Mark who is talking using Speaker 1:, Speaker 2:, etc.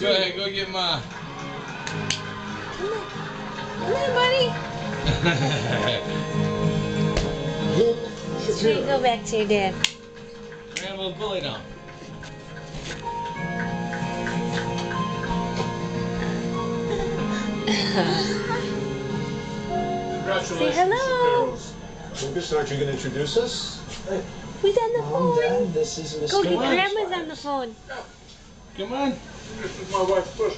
Speaker 1: Go ahead, go get Ma.
Speaker 2: Come on. Come on, buddy. Just wait, go back to your dad.
Speaker 1: Grandma bully now.
Speaker 3: Congratulations,
Speaker 2: Say hello.
Speaker 3: Mr. Lucas, aren't you going to introduce us?
Speaker 2: Who's on the
Speaker 4: Mom,
Speaker 2: phone?
Speaker 4: Dad, this is Mr.
Speaker 2: Go get grandma's on the phone.
Speaker 1: Come on.
Speaker 3: Это моя тоже.